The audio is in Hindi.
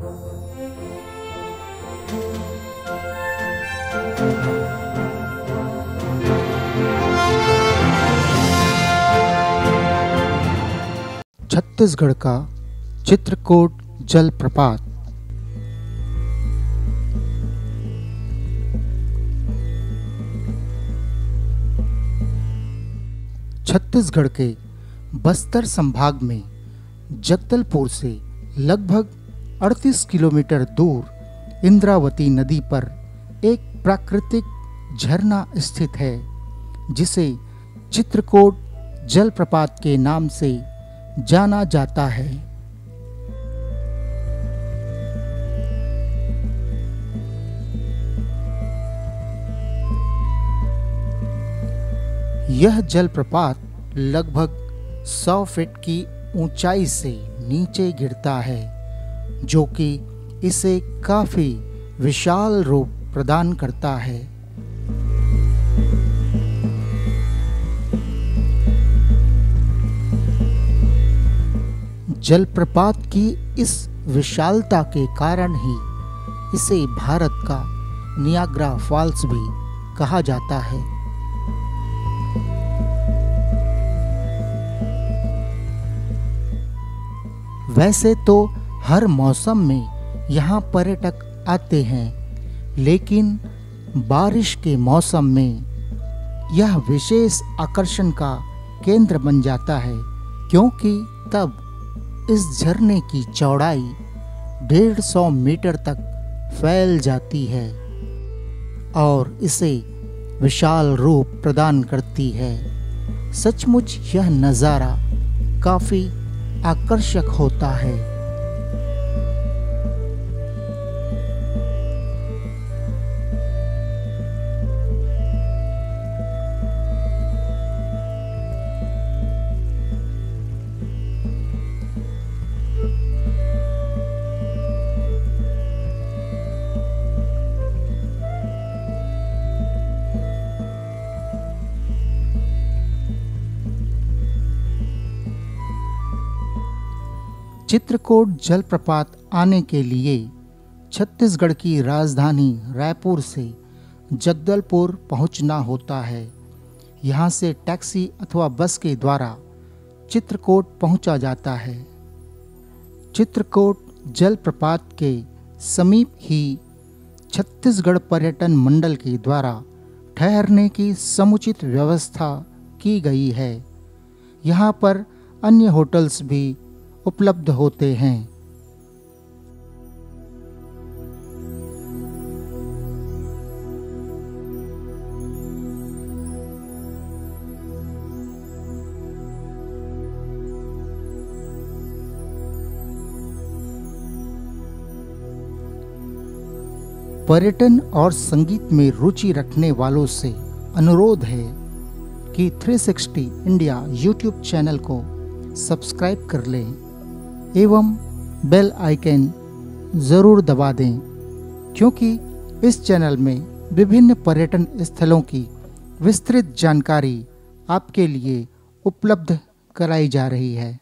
छत्तीसगढ़ का चित्रकूट जलप्रपात। छत्तीसगढ़ के बस्तर संभाग में जगदलपुर से लगभग 38 किलोमीटर दूर इंद्रावती नदी पर एक प्राकृतिक झरना स्थित है, जिसे चित्रकूट जलप्रपात के नाम से जाना जाता है। यह जलप्रपात लगभग 100 फीट की ऊंचाई से नीचे गिरता है। जो कि इसे काफ़ी विशाल रूप प्रदान करता है। जलप्रपात की इस विशालता के कारण ही इसे भारत का नियाग्रा फॉल्स भी कहा जाता है। वैसे तो हर मौसम में यहाँ पर्यटक आते हैं, लेकिन बारिश के मौसम में यह विशेष आकर्षण का केंद्र बन जाता है, क्योंकि तब इस झरने की चौड़ाई डेढ़ सौ मीटर तक फैल जाती है और इसे विशाल रूप प्रदान करती है। सचमुच यह नज़ारा काफ़ी आकर्षक होता है। चित्रकूट जलप्रपात आने के लिए छत्तीसगढ़ की राजधानी रायपुर से जगदलपुर पहुँचना होता है। यहाँ से टैक्सी अथवा बस के द्वारा चित्रकूट पहुँचा जाता है। चित्रकूट जलप्रपात के समीप ही छत्तीसगढ़ पर्यटन मंडल के द्वारा ठहरने की समुचित व्यवस्था की गई है। यहाँ पर अन्य होटल्स भी उपलब्ध होते हैं। पर्यटन और संगीत में रुचि रखने वालों से अनुरोध है कि 360 इंडिया यूट्यूब चैनल को सब्सक्राइब कर लें। एवं बेल आइकन ज़रूर दबा दें, क्योंकि इस चैनल में विभिन्न पर्यटन स्थलों की विस्तृत जानकारी आपके लिए उपलब्ध कराई जा रही है।